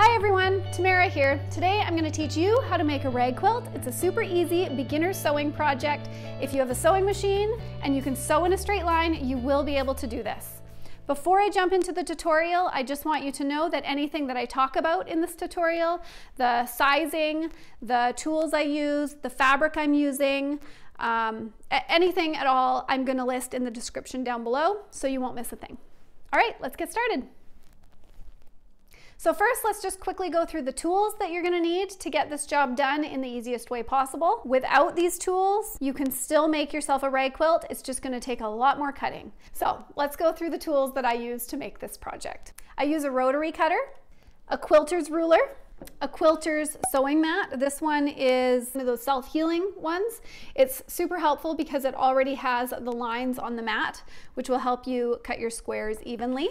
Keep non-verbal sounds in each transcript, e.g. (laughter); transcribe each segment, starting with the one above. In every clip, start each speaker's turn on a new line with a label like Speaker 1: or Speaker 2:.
Speaker 1: Hi everyone, Tamara here. Today I'm going to teach you how to make a rag quilt. It's a super easy beginner sewing project. If you have a sewing machine and you can sew in a straight line, you will be able to do this. Before I jump into the tutorial, I just want you to know that anything that I talk about in this tutorial, the sizing, the tools I use, the fabric I'm using, um, anything at all, I'm going to list in the description down below so you won't miss a thing. All right, let's get started. So first, let's just quickly go through the tools that you're gonna need to get this job done in the easiest way possible. Without these tools, you can still make yourself a rag quilt. It's just gonna take a lot more cutting. So let's go through the tools that I use to make this project. I use a rotary cutter, a quilter's ruler, a quilter's sewing mat. This one is one of those self-healing ones. It's super helpful because it already has the lines on the mat, which will help you cut your squares evenly.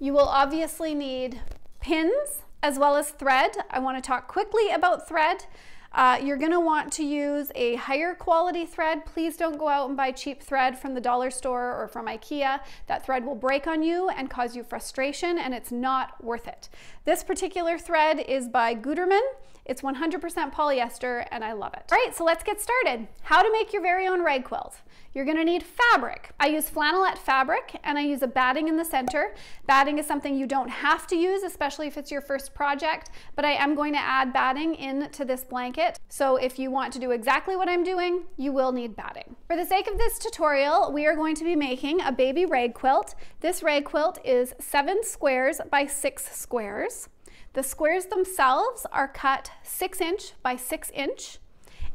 Speaker 1: You will obviously need pins as well as thread. I want to talk quickly about thread. Uh, you're going to want to use a higher quality thread. Please don't go out and buy cheap thread from the dollar store or from Ikea. That thread will break on you and cause you frustration and it's not worth it. This particular thread is by Gutermann. It's 100% polyester and I love it. All right, so let's get started. How to make your very own rag quilt. You're gonna need fabric. I use flannelette fabric and I use a batting in the center. Batting is something you don't have to use, especially if it's your first project, but I am going to add batting into this blanket. So if you want to do exactly what I'm doing, you will need batting. For the sake of this tutorial, we are going to be making a baby rag quilt. This rag quilt is seven squares by six squares. The squares themselves are cut six inch by six inch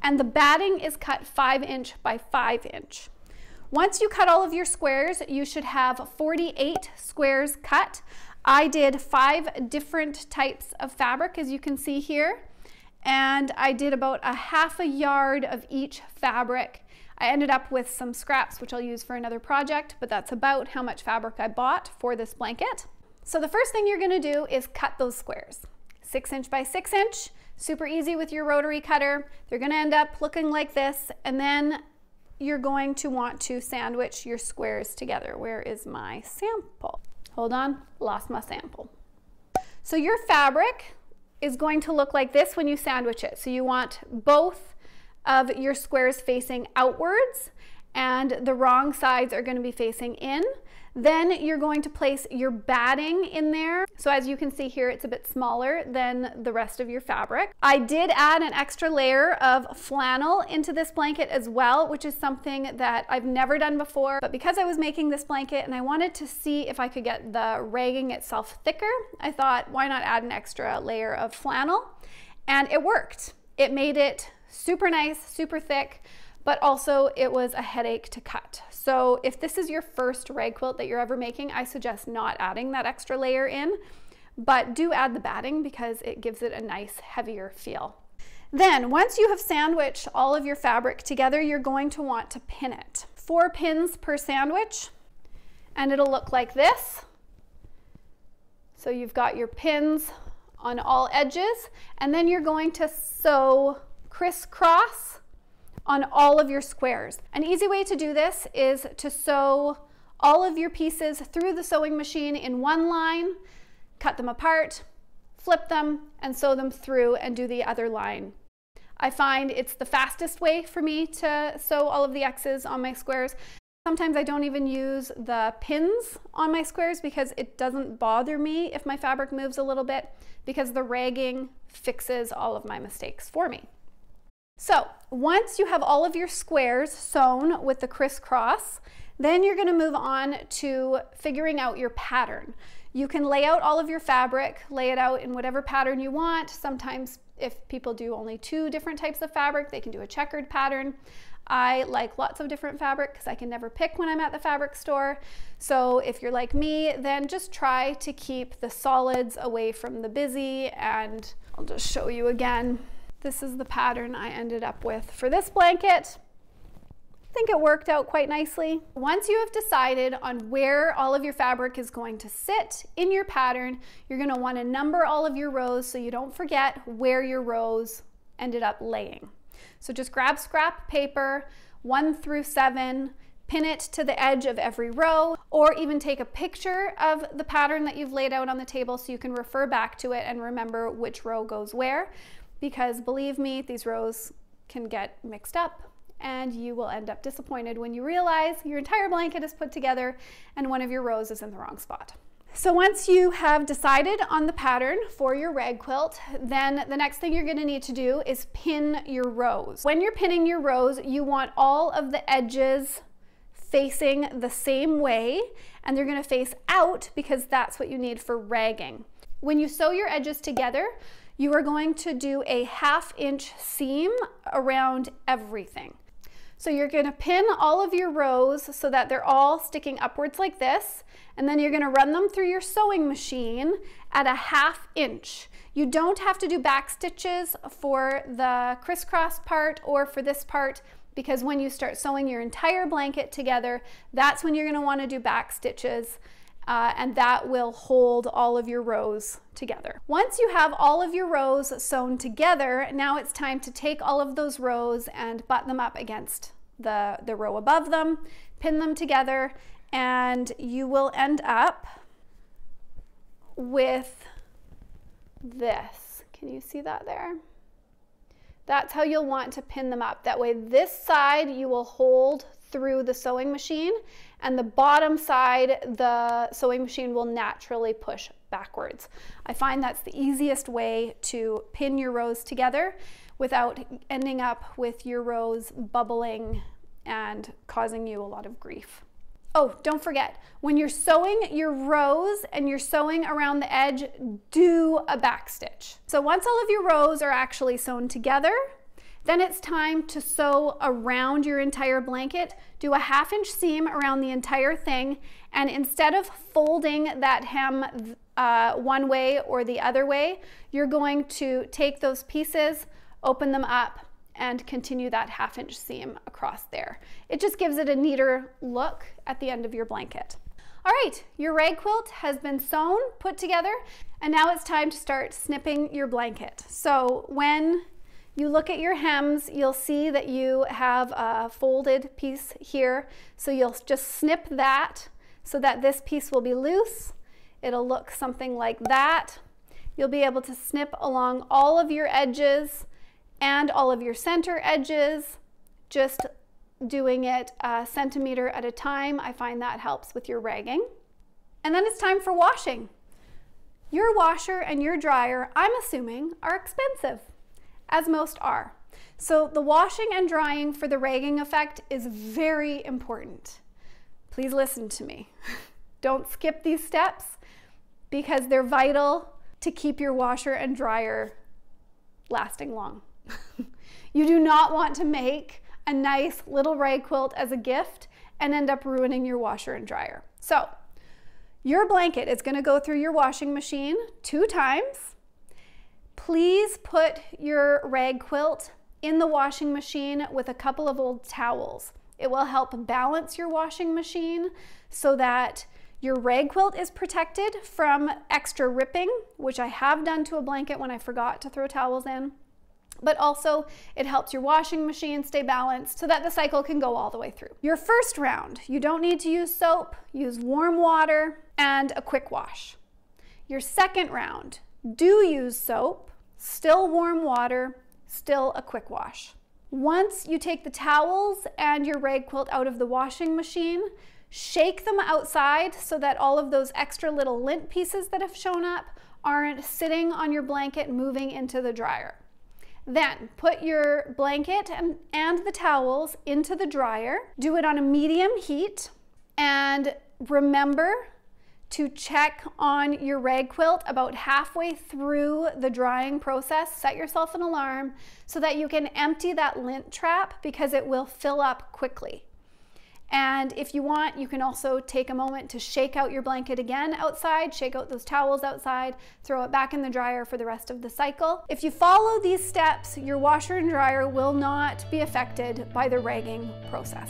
Speaker 1: and the batting is cut five inch by five inch. Once you cut all of your squares, you should have 48 squares cut. I did five different types of fabric, as you can see here, and I did about a half a yard of each fabric. I ended up with some scraps, which I'll use for another project, but that's about how much fabric I bought for this blanket. So the first thing you're gonna do is cut those squares. Six inch by six inch, super easy with your rotary cutter. They're gonna end up looking like this, and then you're going to want to sandwich your squares together. Where is my sample? Hold on, lost my sample. So your fabric is going to look like this when you sandwich it. So you want both of your squares facing outwards and the wrong sides are going to be facing in. Then you're going to place your batting in there. So as you can see here, it's a bit smaller than the rest of your fabric. I did add an extra layer of flannel into this blanket as well, which is something that I've never done before. But because I was making this blanket and I wanted to see if I could get the ragging itself thicker, I thought, why not add an extra layer of flannel? And it worked. It made it super nice, super thick but also it was a headache to cut. So if this is your first rag quilt that you're ever making, I suggest not adding that extra layer in, but do add the batting because it gives it a nice heavier feel. Then once you have sandwiched all of your fabric together, you're going to want to pin it. Four pins per sandwich, and it'll look like this. So you've got your pins on all edges, and then you're going to sew crisscross on all of your squares. An easy way to do this is to sew all of your pieces through the sewing machine in one line, cut them apart, flip them, and sew them through and do the other line. I find it's the fastest way for me to sew all of the X's on my squares. Sometimes I don't even use the pins on my squares because it doesn't bother me if my fabric moves a little bit because the ragging fixes all of my mistakes for me. So once you have all of your squares sewn with the crisscross, then you're gonna move on to figuring out your pattern. You can lay out all of your fabric, lay it out in whatever pattern you want. Sometimes if people do only two different types of fabric, they can do a checkered pattern. I like lots of different fabric because I can never pick when I'm at the fabric store. So if you're like me, then just try to keep the solids away from the busy and I'll just show you again. This is the pattern I ended up with for this blanket. I think it worked out quite nicely. Once you have decided on where all of your fabric is going to sit in your pattern, you're gonna wanna number all of your rows so you don't forget where your rows ended up laying. So just grab scrap paper, one through seven, pin it to the edge of every row, or even take a picture of the pattern that you've laid out on the table so you can refer back to it and remember which row goes where. Because believe me, these rows can get mixed up and you will end up disappointed when you realize your entire blanket is put together and one of your rows is in the wrong spot. So once you have decided on the pattern for your rag quilt, then the next thing you're gonna need to do is pin your rows. When you're pinning your rows, you want all of the edges facing the same way and they're gonna face out because that's what you need for ragging. When you sew your edges together, you are going to do a half inch seam around everything. So you're gonna pin all of your rows so that they're all sticking upwards like this, and then you're gonna run them through your sewing machine at a half inch. You don't have to do back stitches for the crisscross part or for this part because when you start sewing your entire blanket together, that's when you're gonna wanna do back stitches uh, and that will hold all of your rows together. Once you have all of your rows sewn together, now it's time to take all of those rows and button them up against the, the row above them, pin them together, and you will end up with this. Can you see that there? That's how you'll want to pin them up. That way this side you will hold through the sewing machine and the bottom side the sewing machine will naturally push backwards. I find that's the easiest way to pin your rows together without ending up with your rows bubbling and causing you a lot of grief. Oh, don't forget, when you're sewing your rows and you're sewing around the edge, do a back stitch. So once all of your rows are actually sewn together, then it's time to sew around your entire blanket. Do a half inch seam around the entire thing. And instead of folding that hem uh, one way or the other way, you're going to take those pieces, open them up, and continue that half inch seam across there. It just gives it a neater look at the end of your blanket. All right, your rag quilt has been sewn, put together, and now it's time to start snipping your blanket. So when you look at your hems, you'll see that you have a folded piece here. So you'll just snip that so that this piece will be loose. It'll look something like that. You'll be able to snip along all of your edges and all of your center edges, just doing it a centimeter at a time. I find that helps with your ragging. And then it's time for washing. Your washer and your dryer, I'm assuming, are expensive as most are. So the washing and drying for the ragging effect is very important. Please listen to me. (laughs) Don't skip these steps because they're vital to keep your washer and dryer lasting long. (laughs) you do not want to make a nice little rag quilt as a gift and end up ruining your washer and dryer. So your blanket is gonna go through your washing machine two times Please put your rag quilt in the washing machine with a couple of old towels. It will help balance your washing machine so that your rag quilt is protected from extra ripping, which I have done to a blanket when I forgot to throw towels in. But also, it helps your washing machine stay balanced so that the cycle can go all the way through. Your first round, you don't need to use soap, use warm water and a quick wash. Your second round, do use soap, still warm water, still a quick wash. Once you take the towels and your rag quilt out of the washing machine, shake them outside so that all of those extra little lint pieces that have shown up aren't sitting on your blanket moving into the dryer. Then put your blanket and, and the towels into the dryer. Do it on a medium heat and remember to check on your rag quilt about halfway through the drying process. Set yourself an alarm so that you can empty that lint trap because it will fill up quickly. And if you want, you can also take a moment to shake out your blanket again outside, shake out those towels outside, throw it back in the dryer for the rest of the cycle. If you follow these steps, your washer and dryer will not be affected by the ragging process.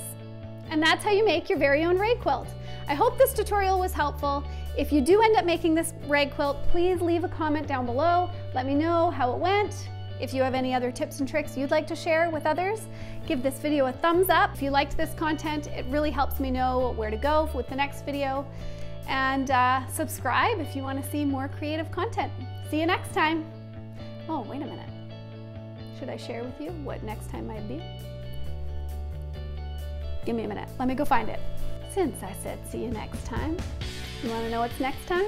Speaker 1: And that's how you make your very own rag quilt. I hope this tutorial was helpful. If you do end up making this rag quilt, please leave a comment down below. Let me know how it went. If you have any other tips and tricks you'd like to share with others, give this video a thumbs up. If you liked this content, it really helps me know where to go with the next video. And uh, subscribe if you want to see more creative content. See you next time. Oh, wait a minute. Should I share with you what next time might be? Give me a minute. Let me go find it. Since I said see you next time, you want to know what's next time?